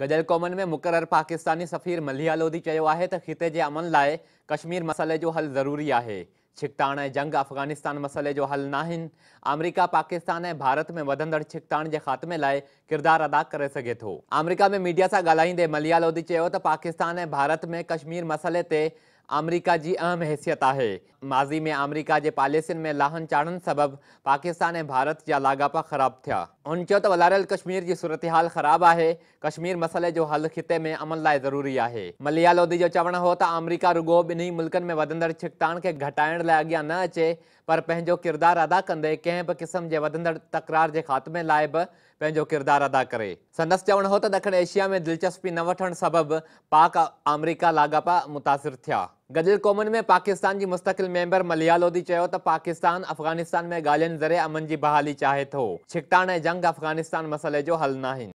गजल क़ौमनि में मुक़र पाकिस्तानी सफ़ीर मलिया लोधी चयो आहे त ख़िते जे अमन लाइ कश्मीर मसइले जो हल ज़रूरी आहे छिकताण ऐं जंग अफ़ग़ानिस्तान मसइले जो हल न आहिनि अमेरिका पाकिस्तान ऐं भारत में वधंदड़ छिकताण जे ख़ात्मे लाइ किरदारु अदा करे सघे थो अमरीका में मीडिया सां ॻाल्हाईंदे मलिया लोधी चयो त पाकिस्तान ऐं भारत में कश्मीर मसइले ते अमेरिका की अहम हैसियत है माज़ी में अमरीका के पॉलिसियुनि में लाहन चाड़न सबब पाकिस्तान ए भारत जा लागापा खराब थे उन वलारल कश्मीर की सूरत हाल खराब है कश्मीर मसले जो हल ख़िते में अमल लाइ ज़रूरी है मलिया लोधी जो चवण हो तो अमरीका रुगो बिन्हीं मुल्क में वधंदड़ छिकटाण के घटाइण लाइ अॻियां न अचे पर पंहिंजो किरदारु अदा कंदे कें भी क़िस्म के वधंदड़ तकरार के ख़ात्मे लाइ भी किरदार अदा करे संदस चवण हो तो ॾखिण एशिया में दिलचस्पी न वन सबब पाक अमरिका लागापा मुतासिर थिया गॾु क़ौमुनि में पाकिस्तान जी मुस्तक़िल मेंबर मलियालोदी चयो त पाकिस्तान अफ़ग़ानिस्तान में ॻाल्हियुनि ज़रिए अमन जी बहाली चाहे थो छिकटाण ऐं जंग अफ़ग़ानिस्तान मसइले जो हल न आहिनि